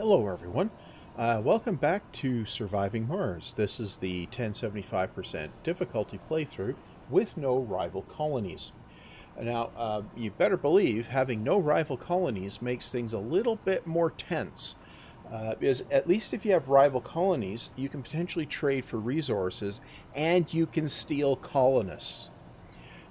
Hello, everyone. Uh, welcome back to Surviving Mars. This is the 1075% difficulty playthrough with no rival colonies. Now, uh, you better believe having no rival colonies makes things a little bit more tense. Uh, because at least if you have rival colonies, you can potentially trade for resources and you can steal colonists.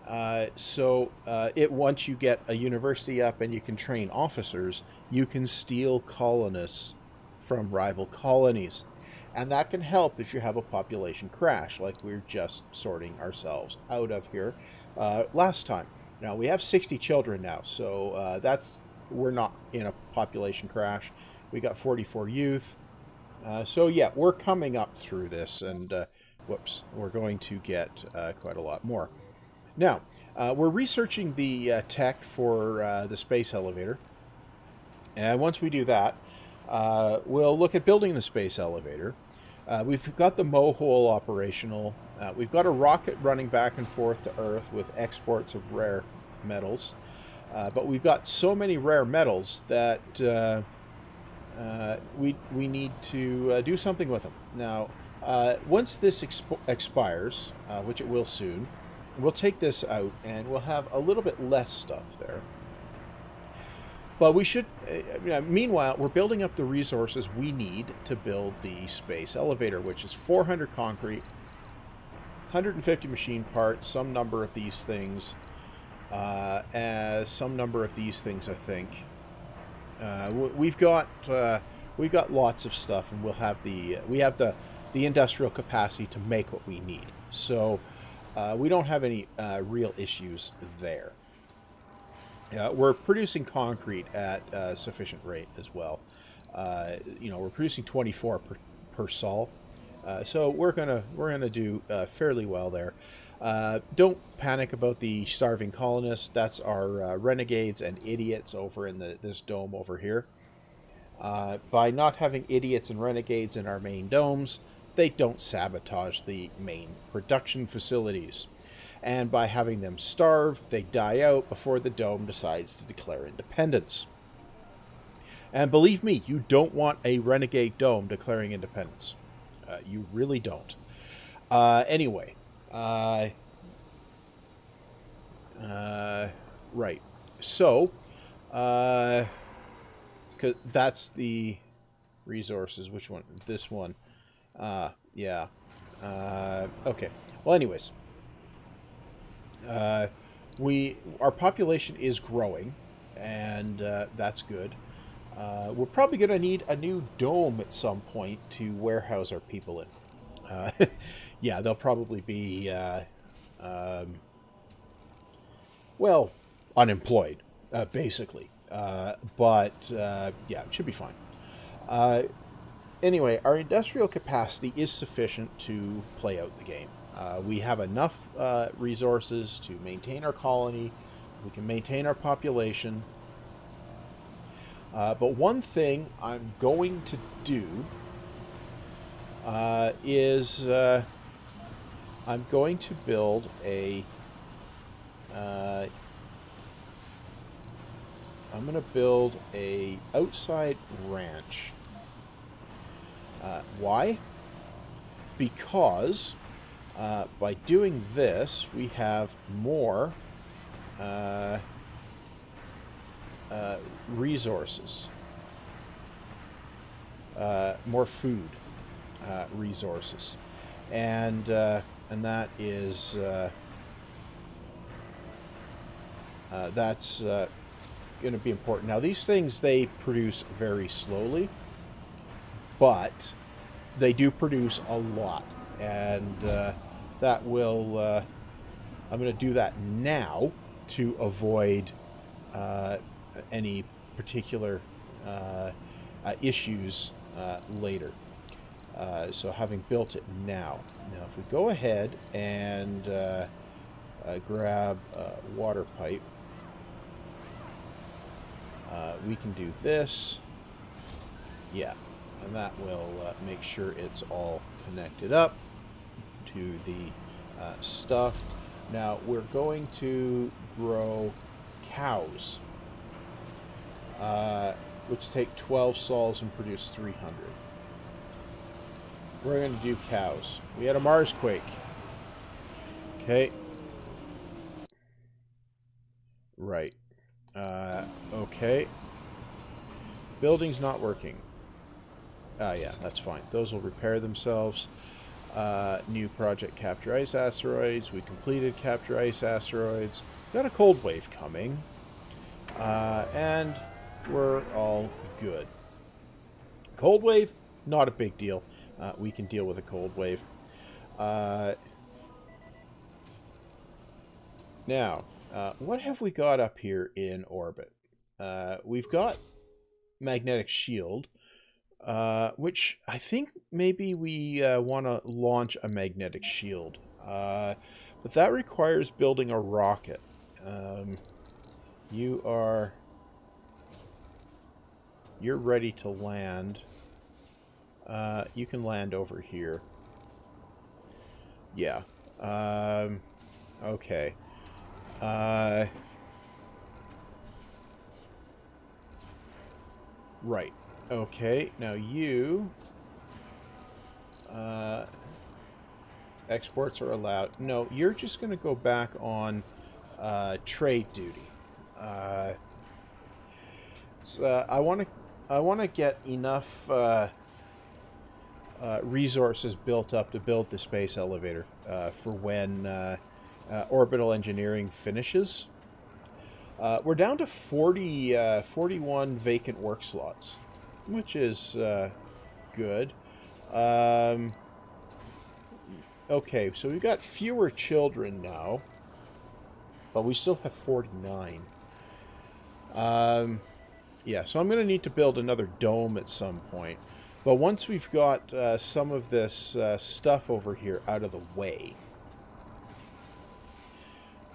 Uh, so uh, it once you get a university up and you can train officers, you can steal colonists from rival colonies. And that can help if you have a population crash, like we are just sorting ourselves out of here uh, last time. Now we have 60 children now, so uh, that's we're not in a population crash. We got 44 youth. Uh, so yeah, we're coming up through this, and uh, whoops, we're going to get uh, quite a lot more. Now, uh, we're researching the tech for the space elevator, and once we do that, we'll look at building the space elevator. we've got the Mohole operational. we've got a rocket running back and forth to Earth with exports of rare metals. but we've got so many rare metals that uh, we, we need to uh, do something with them. Now, uh, once this exp expires, uh, which it will soon, we'll take this out and we'll have a little bit less stuff there. But we should, uh, meanwhile, we're building up the resources we need to build the space elevator, which is 400 concrete, 150 machine parts, some number of these things, as some number of these things, I think, uh, we've got uh, we've got lots of stuff, and we'll have the we have the the industrial capacity to make what we need. So uh, we don't have any uh, real issues there. We're producing concrete at a sufficient rate as well. Uh, you know, we're producing 24 per, per sol. Uh, so we're gonna we're gonna do fairly well there. Uh, don't panic about the starving colonists. That's our uh, renegades and idiots over in the, this dome over here. Uh, by not having idiots and renegades in our main domes, they don't sabotage the main production facilities. And by having them starve, they die out before the dome decides to declare independence. And believe me, you don't want a renegade dome declaring independence. Uh, you really don't. Uh, anyway, uh, uh, right. So, uh, cause that's the resources. Which one? This one. Uh, yeah. Okay. Well, anyways, uh, we our population is growing, and uh, that's good. Uh, we're probably going to need a new dome at some point to warehouse our people in. Uh, yeah, they'll probably be, uh, um, well, unemployed, uh, basically. Uh, but, uh, yeah, it should be fine. Anyway, our industrial capacity is sufficient to play out the game. We have enough resources to maintain our colony. We can maintain our population. but one thing I'm going to do uh, is uh, I'm going to build a uh, I'm going to build a outside ranch. Uh, why? Because uh, by doing this, we have more uh, uh resources, uh, more food uh, resources, and and that is that's going to be important. Now these things they produce very slowly, but they do produce a lot, and that will. I'm going to do that now to avoid any particular issues later. Uh, so having built it now. Now if we go ahead and uh, uh, grab a water pipe, uh, we can do this. Yeah, and that will uh, make sure it's all connected up to the uh, stuff. Now we're going to grow cows. which take 12 sols and produce 300. We're going to do cows. We had a Mars quake. Okay. Right. Uh, okay. Building's not working. Ah, yeah, that's fine. Those will repair themselves. Uh, new project Capture Ice Asteroids. We completed Capture Ice Asteroids. Got a cold wave coming. Uh, and we're all good. Cold wave, not a big deal. Uh, we can deal with a cold wave. Uh, now, uh, what have we got up here in orbit? Uh, we've got magnetic shield, uh, which I think maybe we uh, want to launch a magnetic shield. Uh, but that requires building a rocket. Um, you are... You're ready to land. Uh, you can land over here. Yeah. Um, okay. Uh, right. Okay. Now you... Uh, exports are allowed. No, you're just going to go back on uh, trade duty. Uh, so, uh, I want to I want to get enough uh, uh, resources built up to build the space elevator for when orbital engineering finishes. We're down to 40, 41 vacant work slots, which is good. Um, okay, so we've got fewer children now, but we still have 49. Um, yeah, so I'm going to need to build another dome at some point. But once we've got uh, some of this uh, stuff over here out of the way,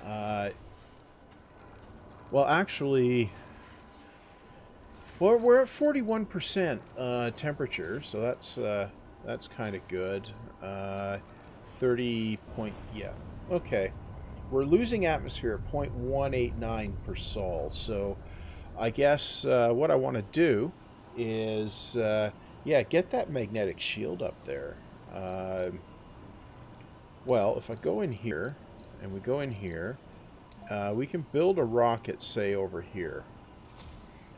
uh, well, actually, well, we're at 41% uh, temperature, so that's uh, that's kind of good. Uh, 30 point, yeah, okay. We're losing atmosphere at 0.189 per sol, so I guess what I want to do is yeah, get that magnetic shield up there. Uh, well, if I go in here, and we go in here, uh, we can build a rocket, say, over here.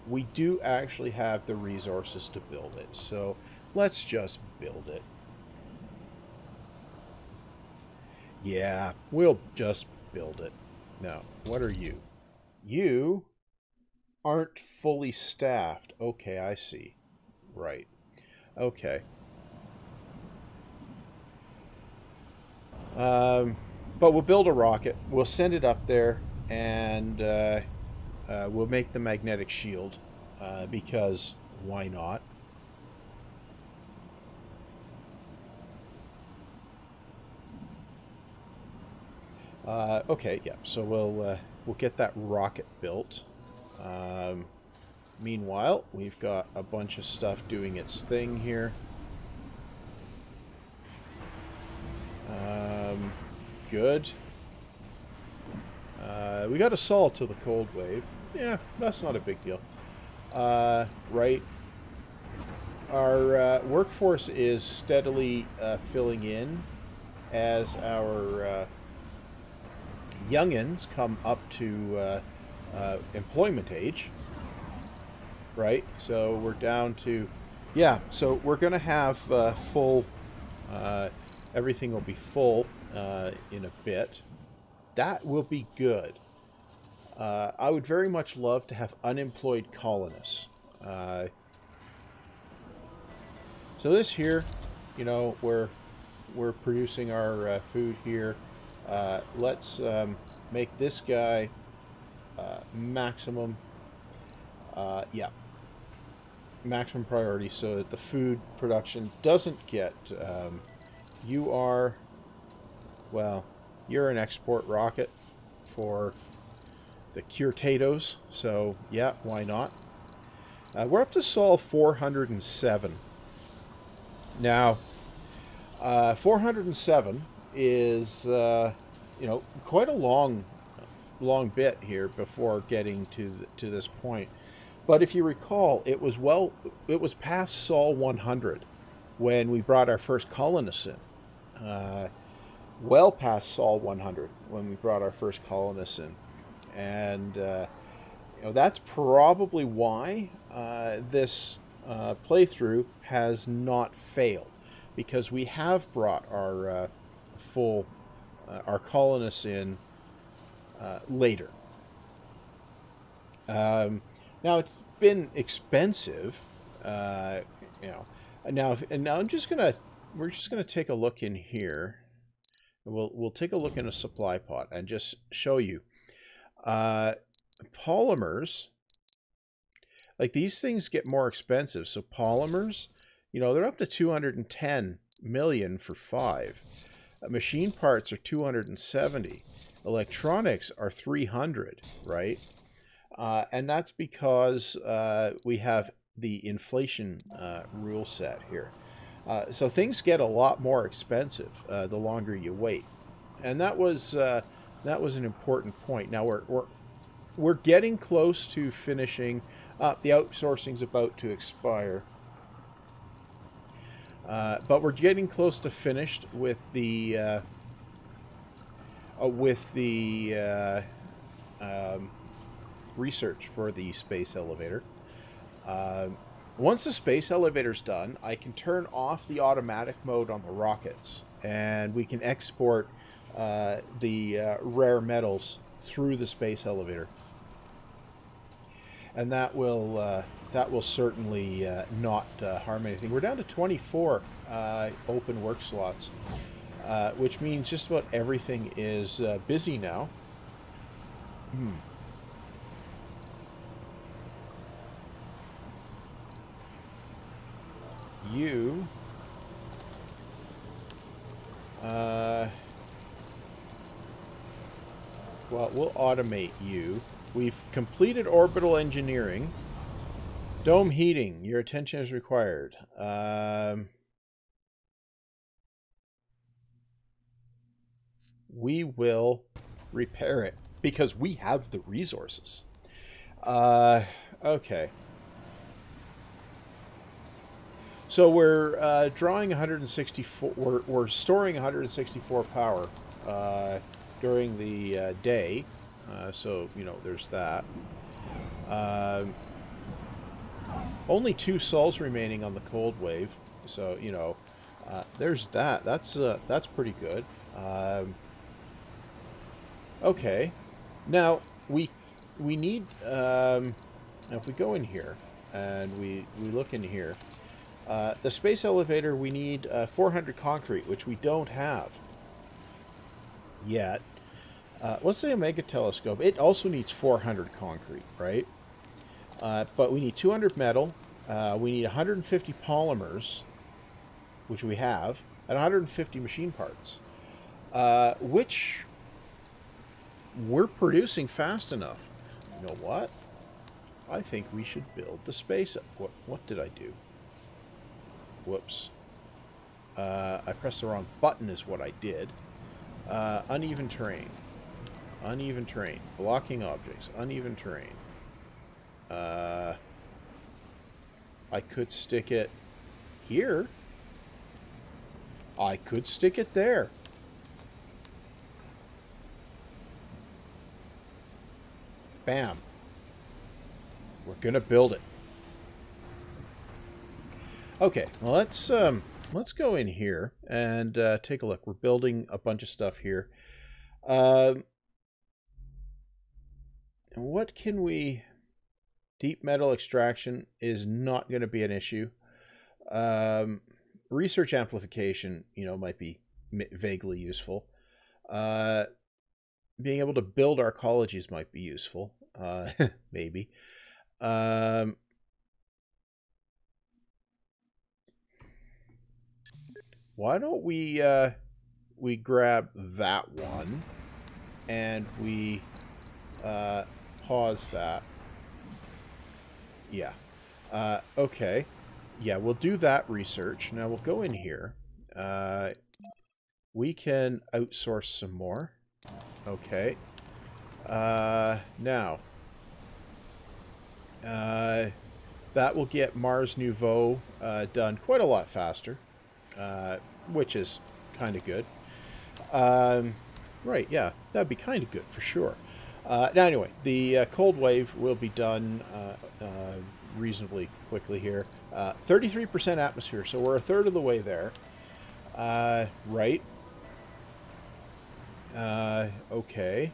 We do actually have the resources to build it, so let's just build it. Yeah, we'll just build it. Now, what are you? You aren't fully staffed. Okay, I see. Right. Okay. Um, but we'll build a rocket. We'll send it up there, and uh, uh, we'll make the magnetic shield uh, because why not? Uh, okay, yeah. So we'll uh, we'll get that rocket built. Um, Meanwhile, we've got a bunch of stuff doing its thing here. Um, good. Uh, we got a solid to the cold wave. Yeah, that's not a big deal. Uh, right. Our uh, workforce is steadily uh, filling in as our uh, youngins come up to uh, employment age right? So we're down to, yeah, so we're going to have uh, full, uh, everything will be full uh, in a bit. That will be good. Uh, I would very much love to have unemployed colonists. Uh, so this here, you know, we're, we're producing our uh, food here. let's um, make this guy maximum. yeah, maximum priority so that the food production doesn't get... Um, you are... Well, you're an export rocket for the Curtados, so yeah, why not? Uh, we're up to Sol 407. Now, uh, 407 is, uh, you know, quite a long, long bit here before getting to the, to this point. But if you recall, it was well, it was past Sol 100 when we brought our first colonists in. Uh, well past Sol 100 when we brought our first colonists in, and uh, you know that's probably why uh, this uh, playthrough has not failed because we have brought our uh, full uh, our colonists in uh, later. Um, now it's been expensive, you know. Now, and now I'm just gonna we're just gonna take a look in here. We'll we'll take a look in a supply pod and just show you uh, polymers. Like these things get more expensive, so polymers, you know, they're up to 210 million for five. Uh, machine parts are 270. Electronics are 300, right? Uh, and that's because uh, we have the inflation uh, rule set here. Uh, so things get a lot more expensive uh, the longer you wait, and that was that was an important point. Now we're we're we're getting close to finishing. the outsourcing's about to expire. Uh, but we're getting close to finished with the uh, uh, with the uh, um, research for the space elevator. Um, once the space elevator's done, I can turn off the automatic mode on the rockets, and we can export uh, the uh, rare metals through the space elevator and that will uh, that will certainly uh, not uh, harm anything. We're down to 24 uh, open work slots, uh, which means just about everything is uh, busy now. Hmm. You. Well, we'll automate you. We've completed orbital engineering. Dome heating. Your attention is required. Um, we will repair it because we have the resources. Uh, okay. So we're uh, drawing 164. We're, we're storing 164 power uh, during the uh, day. Uh, so, you know, there's that. Uh, only two sols remaining on the cold wave. So, you know, uh, there's that. That's uh, that's pretty good. Um, okay. Now, we we need... Um, if we go in here and we, we look in here, uh, the space elevator, we need uh, 400 concrete, which we don't have yet. Uh, let's say Omega Telescope. It also needs 400 concrete, right? Uh, but we need 200 metal. Uh, we need 150 polymers, which we have, and 150 machine parts, uh, which we're producing fast enough. You know what? I think we should build the space. What, what did I do? Whoops. Uh, I pressed the wrong button is what I did. Uh, uneven terrain. Uneven terrain. Blocking objects. Uneven terrain. Uh, I could stick it here. I could stick it there. Bam. We're gonna build it. Okay, well let's um, let's go in here and uh, take a look. We're building a bunch of stuff here. Um, what can we... Deep metal extraction is not going to be an issue. Um, research amplification, you know, might be vaguely useful. Uh, being able to build arcologies might be useful, uh, maybe. Um, why don't we uh, we grab that one and we uh, pause that. Yeah. Uh, okay. Yeah, we'll do that research. Now we'll go in here. Uh, we can outsource some more. Okay. Uh, now, Uh, that will get Mars Nouveau uh, done quite a lot faster, uh, which is kind of good. Um, right, yeah, that'd be kind of good for sure. Uh, now, anyway, the uh, cold wave will be done uh, uh, reasonably quickly here. 33% atmosphere, so we're a third of the way there. right. okay.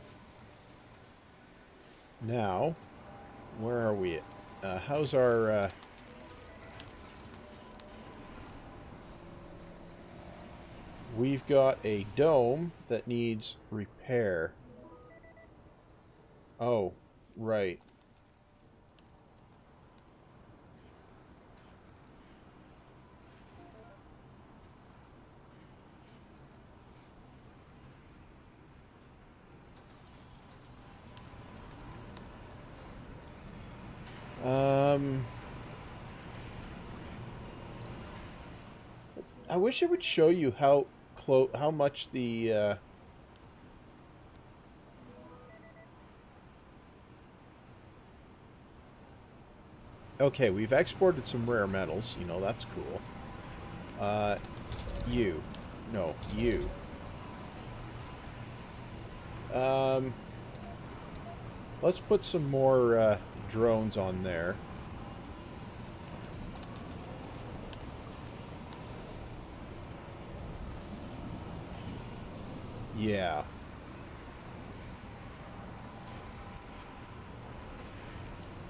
Now, where are we at? How's our... We've got a dome that needs repair. Oh, right. Um, I wish it would show you how close, how much the. Uh, okay, we've exported some rare metals. You know that's cool. Uh, you, no, you. Um, let's put some more. Uh, drones on there. Yeah.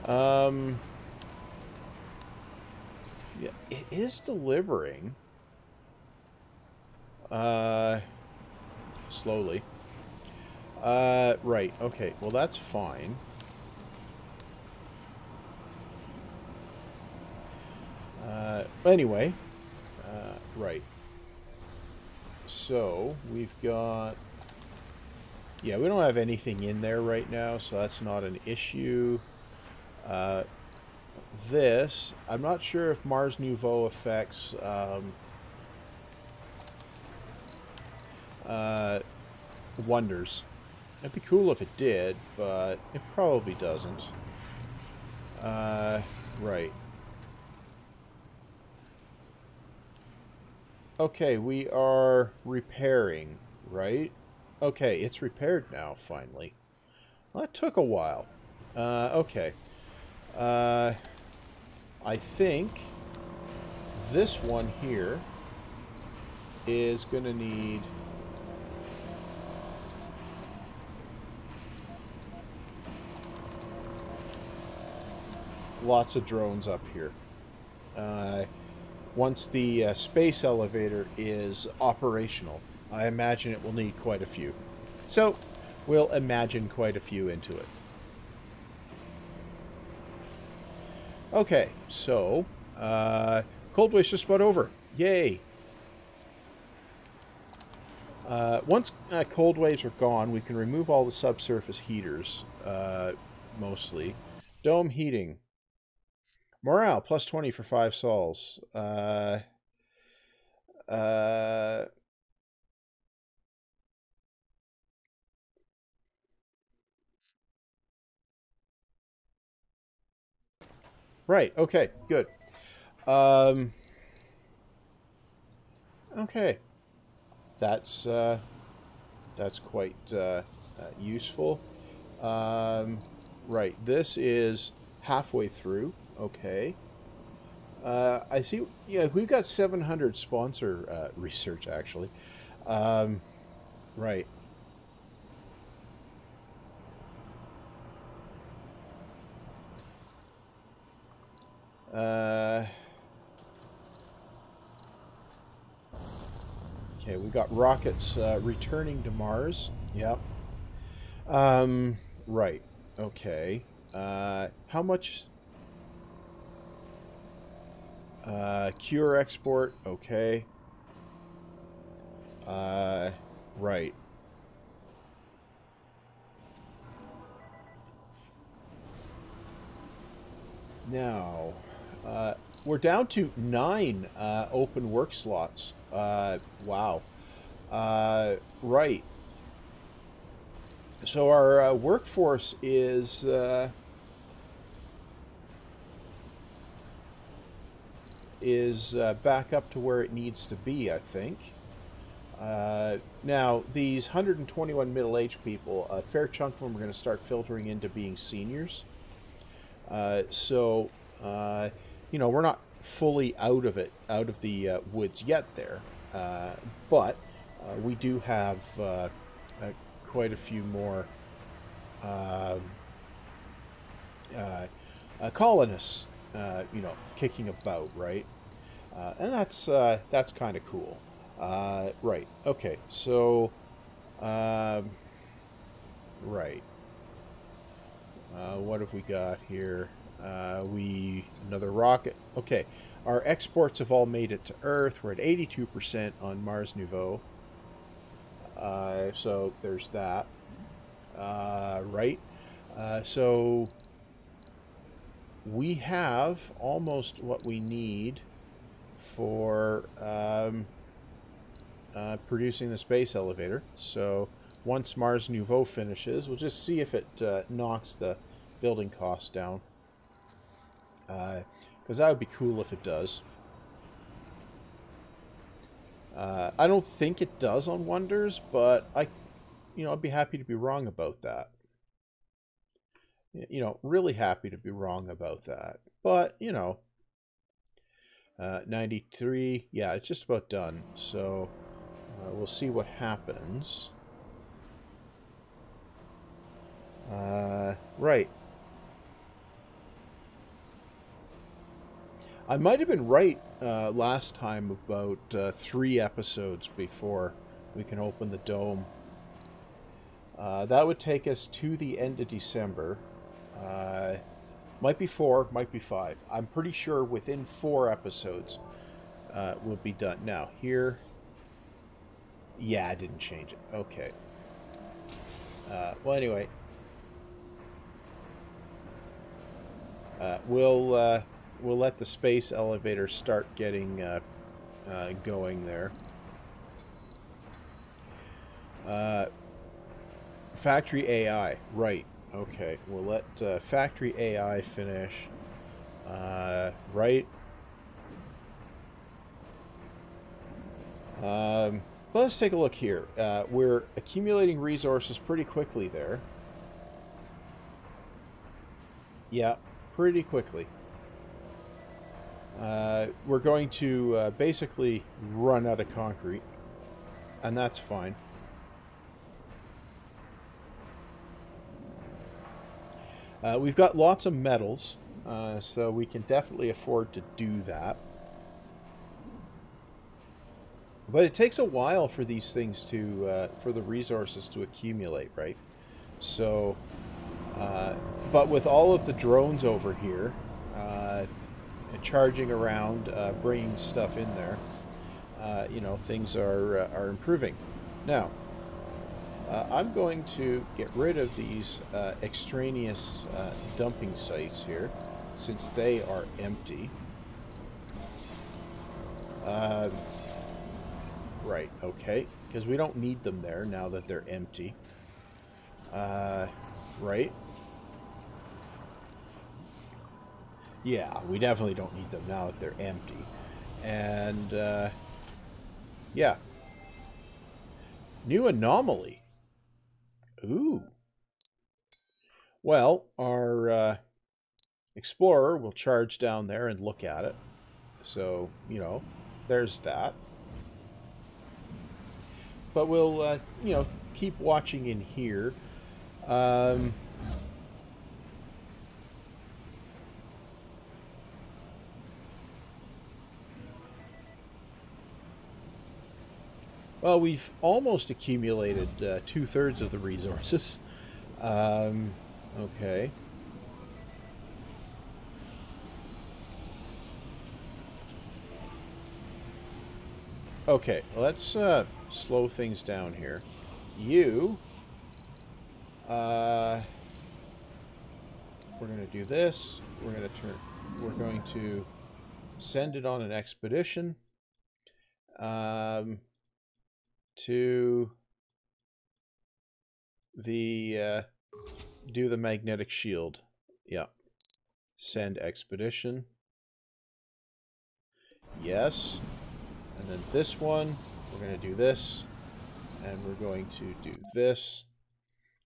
Um, yeah, it is delivering. Uh, slowly. Uh, right, okay, well that's fine. Uh, anyway, uh, right. So, we've got... Yeah, we don't have anything in there right now, so that's not an issue. Uh, this, I'm not sure if Mars Nouveau affects um, uh, wonders. It'd be cool if it did, but it probably doesn't. Uh, right. Okay, we are repairing, right? Okay, it's repaired now, finally. Well, that took a while. Uh, okay. Uh, I think this one here is going to need... Lots of drones up here. Uh, once the uh, space elevator is operational. I imagine it will need quite a few. So, we'll imagine quite a few into it. Okay, so, uh, cold waves just about over. Yay! Uh, once uh, cold waves are gone, we can remove all the subsurface heaters, uh, mostly. Dome heating. Morale, plus 20 for 5 sols. Right, okay, good. Um, okay. That's, uh, that's quite uh, uh, useful. Um, right, this is halfway through. Okay. Uh, I see. Yeah, we've got 700 sponsor uh, research actually. Um, right. Uh, okay, we got rockets uh, returning to Mars. Yep. Um, right. Okay. Uh, how much uh, cure export, okay. Uh, right. Now, uh, we're down to nine uh, open work slots. Uh, wow. Uh, right. So our uh, workforce is uh, is back up to where it needs to be, I think. Now, these 121 middle-aged people, a fair chunk of them are going to start filtering into being seniors. So, you know, we're not fully out of it, out of the uh, woods yet there. Uh, but uh, we do have quite a few more colonists, you know, kicking about, right? and that's that's kind of cool. Uh, right. Okay. So, um, right. Uh, what have we got here? Uh, we another rocket. Okay. Our exports have all made it to Earth. We're at 82% on Mars Nouveau. Uh, so there's that. Uh, right. Uh, so we have almost what we need for um, uh, producing the space elevator. So once Mars Nouveau finishes, we'll just see if it uh, knocks the building costs down. Because uh, that would be cool if it does. Uh, I don't think it does on Wonders, but I, you know, I'd be happy to be wrong about that. You know, really happy to be wrong about that. But, you know, uh, 93, yeah, it's just about done. So uh, we'll see what happens. Uh, right. I might have been right uh, last time about uh, three episodes before we can open the dome. Uh, that would take us to the end of December. Uh, might be four, might be five. I'm pretty sure within four episodes uh, we'll be done. Now, here yeah, I didn't change it. Okay. Uh, well, anyway. We'll, we'll let the space elevator start getting uh, uh, going there. Uh, factory AI, right. Okay, we'll let factory AI finish. right. Um, well, let's take a look here. Uh, we're accumulating resources pretty quickly there. Yeah, pretty quickly. Uh, we're going to uh, basically run out of concrete, and that's fine. Uh, we've got lots of metals, uh, so we can definitely afford to do that. But it takes a while for these things to, uh, for the resources to accumulate, right? So, uh, but with all of the drones over here, charging around, uh, bringing stuff in there, uh, you know, things are, uh, are improving. Now, I'm going to get rid of these extraneous dumping sites here, since they are empty. Right, okay. Because we don't need them there now that they're empty. Uh, right? Yeah, we definitely don't need them now that they're empty. And, uh, yeah. New anomaly. Ooh. Well, our uh, explorer will charge down there and look at it. So, you know, there's that but we'll uh, you know keep watching in here. Um, well, we've almost accumulated uh, two thirds of the resources. Um, okay. Okay, let's uh, slow things down here. You, uh, we're going to do this. We're going to turn, we're going to send it on an expedition um, to the, uh, do the magnetic shield. Yeah. Send expedition. Yes. And then this one, we're going to do this. And we're going to do this.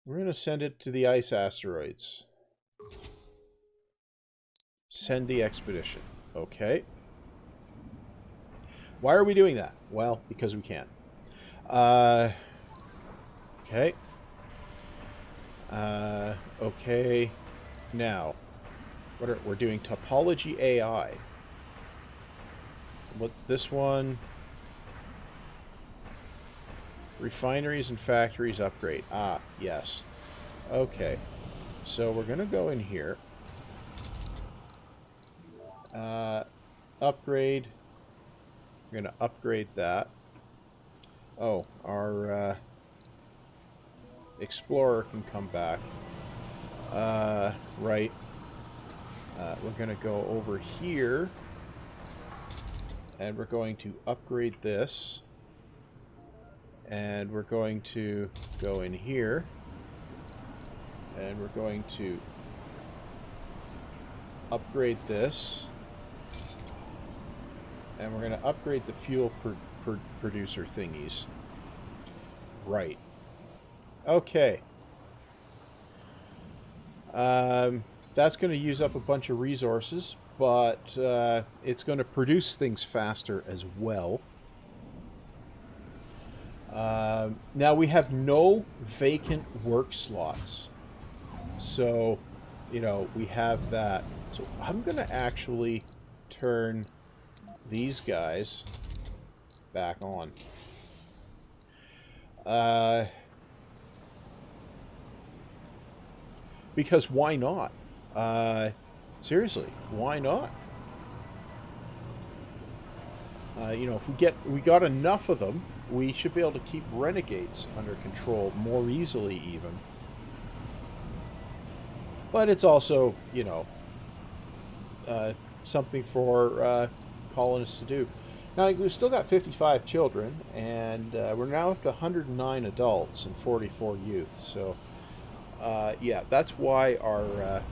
We're going to send it to the ice asteroids. Send the expedition. Okay. Why are we doing that? Well, because we can. Uh, okay. Uh, okay. Now, what are, we're doing topology AI. What this one? Refineries and factories upgrade. Ah, yes. Okay. So we're to go in here. Uh, upgrade. We're to upgrade that. Oh, our uh, Explorer can come back. Uh, right. Uh, we're going to go over here. And we're going to upgrade this. And we're going to go in here. And we're going to upgrade this. And we're going to upgrade the fuel pr pr producer thingies. Right. Okay. Um, that's going to use up a bunch of resources, but uh, it's going to produce things faster as well. Uh, now we have no vacant work slots. So, you know, we have that. So I'm going to actually turn these guys back on. Uh, because why not? Uh, seriously, why not? Uh, you know, if we get we got enough of them, we should be able to keep renegades under control more easily, even. But it's also, you know, uh, something for uh, colonists to do. Now, we've still got 55 children, and uh, we're now up to 109 adults and 44 youth. So, uh, yeah, that's why our uh,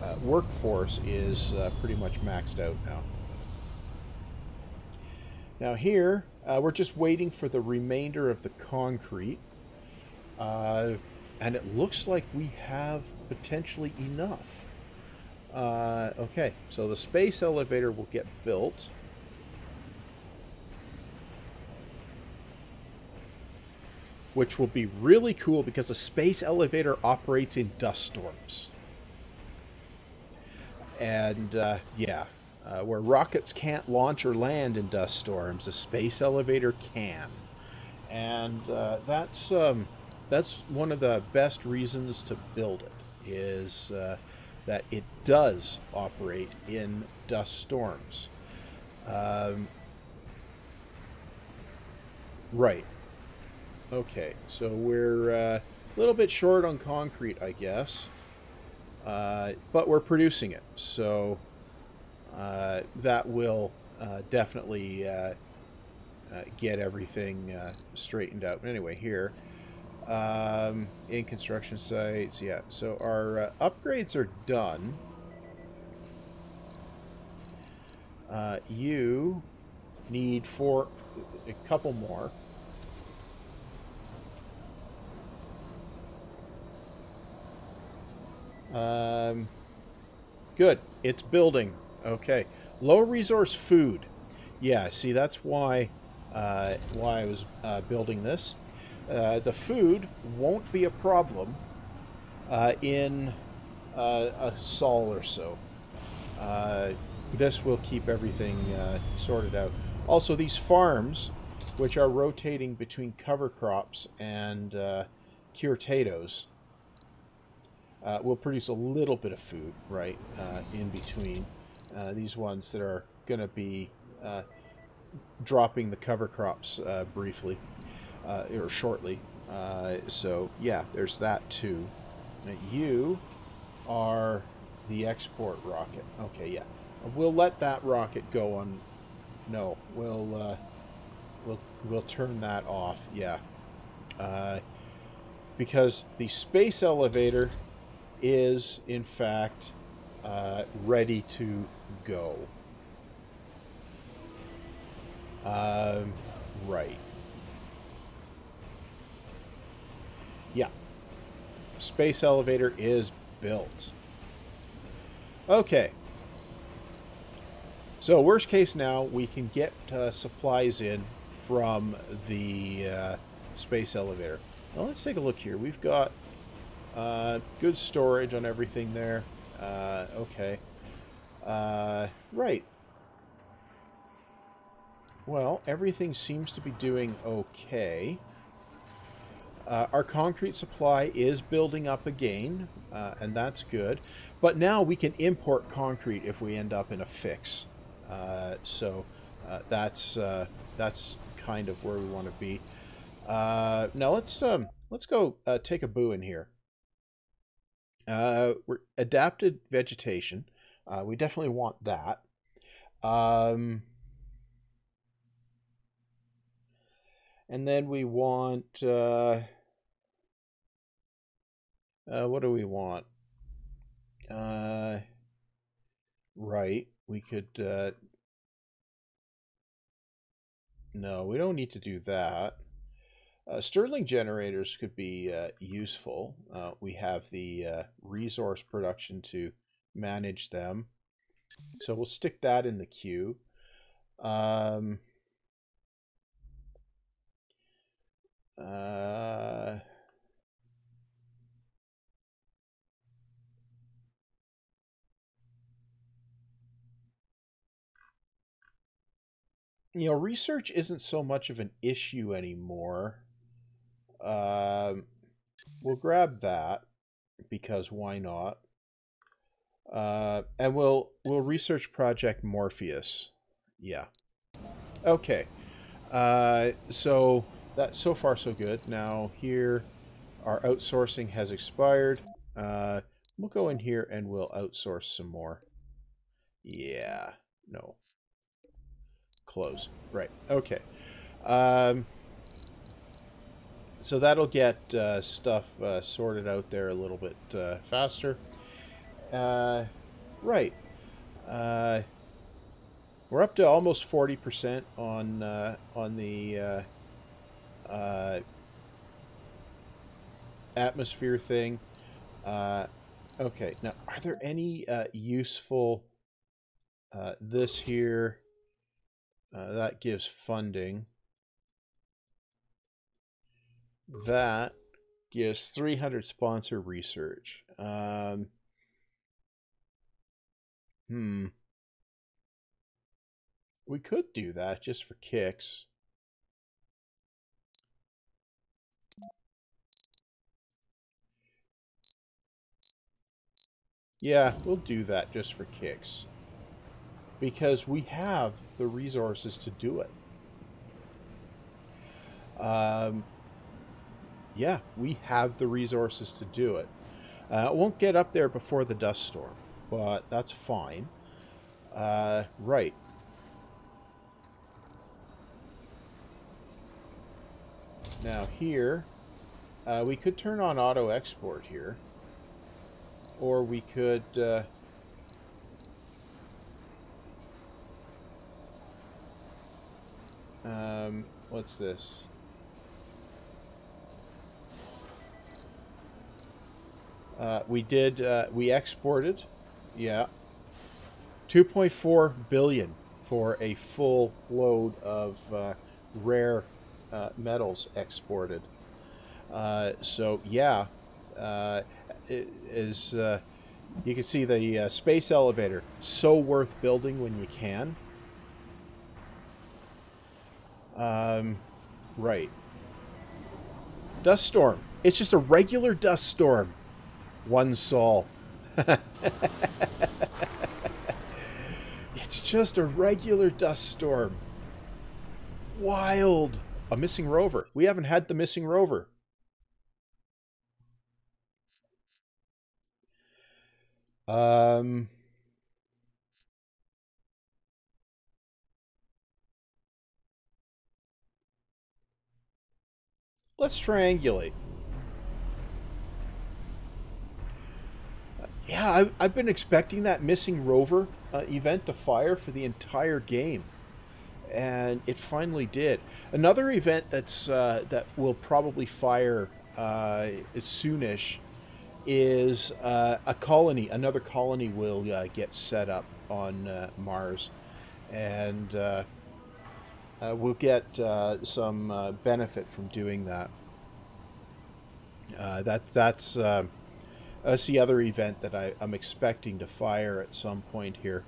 uh, workforce is uh, pretty much maxed out now. Now here, uh, we're just waiting for the remainder of the concrete. And it looks like we have potentially enough. Okay, so the space elevator will get built. Which will be really cool because a space elevator operates in dust storms. And uh, yeah, uh, where rockets can't launch or land in dust storms, a space elevator can. And uh, that's um, that's one of the best reasons to build it is uh, that it does operate in dust storms. Um, right. Okay, so we're uh, a little bit short on concrete, I guess. Uh, but we're producing it, so uh, that will uh, definitely uh, uh, get everything straightened out. But Anyway, here um, in construction sites, yeah. So our upgrades are done. you need four, a couple more. Um, good. It's building. Okay. Low resource food. Yeah, see, that's why uh, why I was uh, building this. Uh, the food won't be a problem uh, in uh, a sol or so. Uh, this will keep everything sorted out. Also, these farms, which are rotating between cover crops and uh, curtados, uh, will produce a little bit of food, right, uh, in between. Uh, these ones that are going to be uh, dropping the cover crops uh, briefly uh, or shortly. so, yeah, there's that too. you are the export rocket. Okay, yeah. We'll let that rocket go on. No, we'll we'll we'll turn that off. Yeah, because the space elevator is, in fact, uh, ready to go. Um, right. Yeah. Space elevator is built. Okay. So worst case now, we can get uh, supplies in from the uh, space elevator. Now let's take a look here. We've got uh, good storage on everything there. Uh, okay. Uh, right. Well, everything seems to be doing okay. Uh, our concrete supply is building up again, uh, and that's good. But now we can import concrete if we end up in a fix. Uh, so uh, that's uh, that's kind of where we want to be. Now let's um, let's go take a boo in here. We're adapted vegetation. Uh, we definitely want that. Um, And then we want, uh, uh, what do we want? Uh, right, we could, uh, no, we don't need to do that. Uh, Stirling generators could be uh, useful. Uh, we have the uh, resource production to manage them. So we'll stick that in the queue. Um, Uh, you know, research isn't so much of an issue anymore. Um, we'll grab that because why not? Uh, and we'll we'll research Project Morpheus. Yeah. Okay. Uh, so that so far so good. Now here, our outsourcing has expired. Uh, we'll go in here and we'll outsource some more. Yeah, no. Close. Right. Okay. Um, so that'll get uh, stuff uh, sorted out there a little bit uh, faster. Uh, right. Uh, we're up to almost 40% on uh, on the atmosphere thing. Okay, now are there any useful? This here that gives funding. That gives 300 sponsor research. Um, hmm. We could do that just for kicks. Yeah, we'll do that just for kicks. Because we have the resources to do it. Um, yeah, we have the resources to do it. Uh, it won't get up there before the dust storm, but that's fine. Uh, right. Now here, uh, we could turn on auto export here. Or we could... Uh, um, what's this? Uh, we did, uh, we exported, yeah, 2.4 billion for a full load of uh, rare uh, metals exported. Uh, so yeah, is you can see the space elevator so worth building when you can. Um, right. Dust storm. It's just a regular dust storm one sol it's just a regular dust storm. Wild. A missing rover. We haven't had the missing rover. Um, let's triangulate. Yeah, I, I've been expecting that missing rover uh, event to fire for the entire game. and it finally did. Another event that's uh, that will probably fire uh, soonish is uh, a colony. Another colony will uh, get set up on uh, Mars, and uh, we'll get some benefit from doing that. That that's that's the other event that I, I'm expecting to fire at some point here.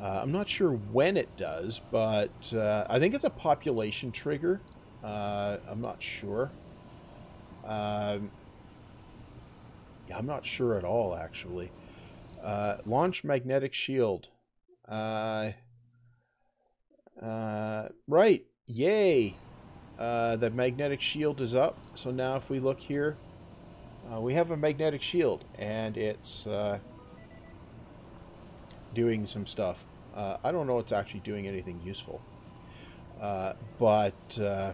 Uh, I'm not sure when it does, but uh, I think it's a population trigger. Uh, I'm not sure. Um, I'm not sure at all, actually. Uh, launch magnetic shield. Uh, uh, right. Yay. The magnetic shield is up. So now if we look here, uh, we have a magnetic shield, and it's uh, doing some stuff. Uh, I don't know it's actually doing anything useful. Uh, but, uh,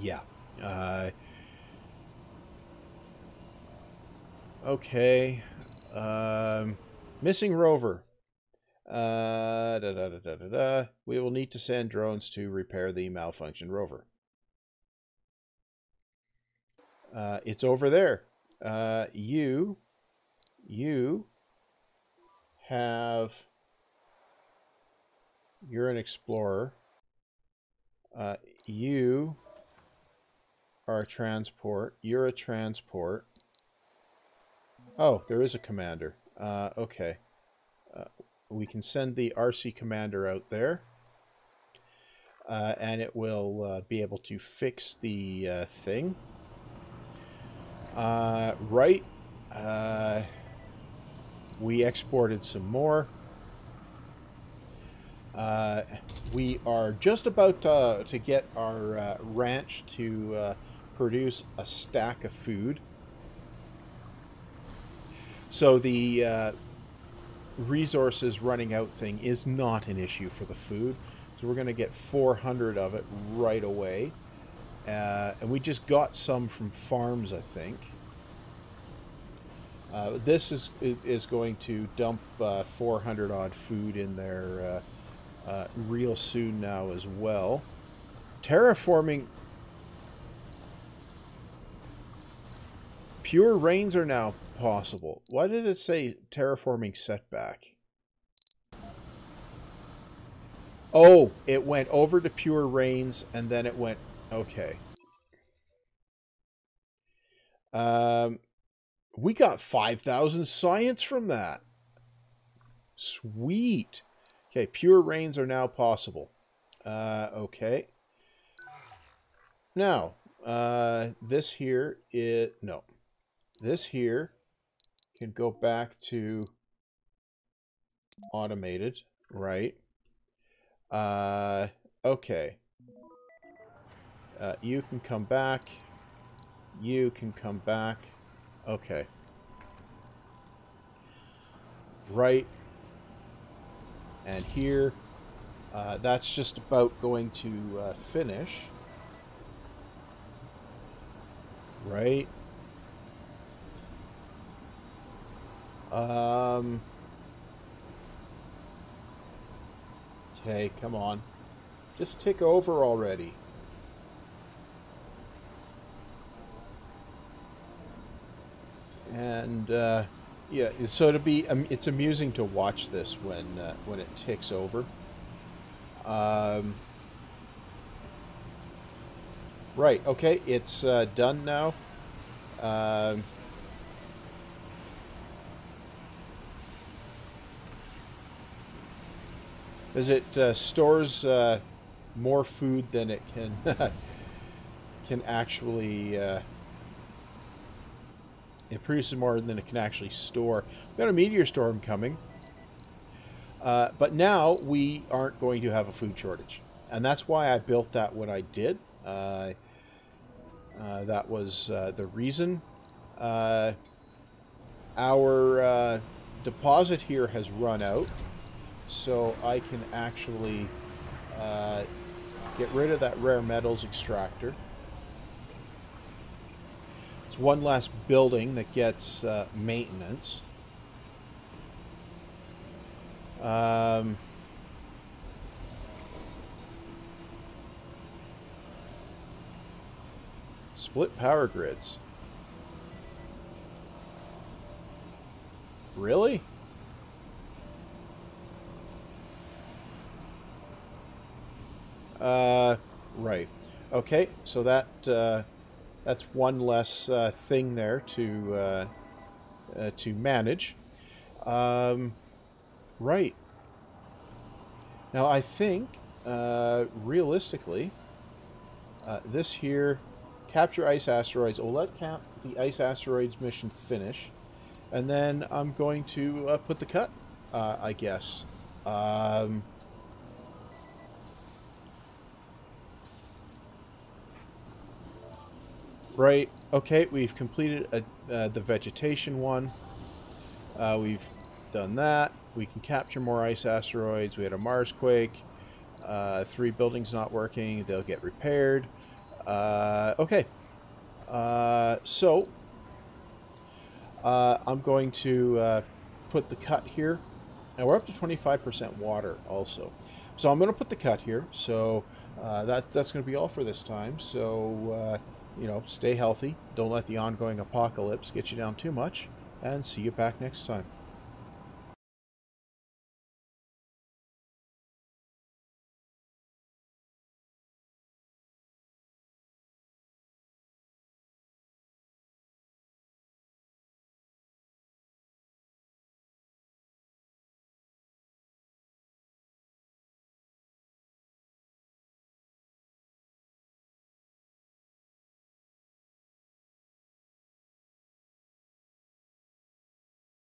yeah. Uh, okay. Um, missing rover. Da, da, da, da, da, da. We will need to send drones to repair the malfunctioned rover. Uh, it's over there. Uh, you, you have, you're an explorer. Uh, you are a transport. You're a transport. Oh, there is a commander. Uh, okay. Uh, we can send the RC commander out there. Uh, and it will uh, be able to fix the uh, thing. Uh, right. Uh, we exported some more. Uh, we are just about uh, to get our uh, ranch to uh, produce a stack of food. So the resources running out thing is not an issue for the food. So we're going to get 400 of it right away. Uh, and we just got some from farms, I think. Uh, this is is going to dump uh, 400 odd food in there uh, uh, real soon now as well. Terraforming. Pure rains are now possible. Why did it say terraforming setback? Oh, it went over to pure rains and then it went okay. Um we got 5,000 science from that. Sweet. Okay, pure rains are now possible. Uh, okay. Now, uh, this here is... No. This here can go back to automated, right? Uh, okay. Uh, you can come back. You can come back. Okay. Right. And here. Uh, that's just about going to uh, finish. Right. Um... Okay, come on. Just tick over already. And uh, yeah, so to be, um, it's amusing to watch this when uh, when it ticks over. Um, right. Okay, it's uh, done now. Um, as it uh, stores uh, more food than it can can actually uh, it produces more than it can actually store. We've got a meteor storm coming. Uh, but now we aren't going to have a food shortage. And that's why I built that when I did. Uh, uh, that was uh, the reason. Uh, our uh, deposit here has run out. So I can actually get rid of that rare metals extractor it's one last building that gets uh, maintenance. Um, split power grids. Really? Uh, right. Okay, so that... Uh, that's one less uh, thing there to uh, uh, to manage. Um, right. Now I think uh, realistically, uh, this here capture ice asteroids. We'll let cap the ice asteroids mission finish, and then I'm going to uh, put the cut. I guess. Um, Right. Okay, we've completed a, uh, the vegetation one. Uh, we've done that. We can capture more ice asteroids. We had a Mars quake. Uh, three buildings not working. They'll get repaired. Uh, okay. Uh, so, uh, I'm going to put the cut here. And we're up to 25% water also. So I'm going to put the cut here. So that that's going to be all for this time. So you know, stay healthy. Don't let the ongoing apocalypse get you down too much. And see you back next time.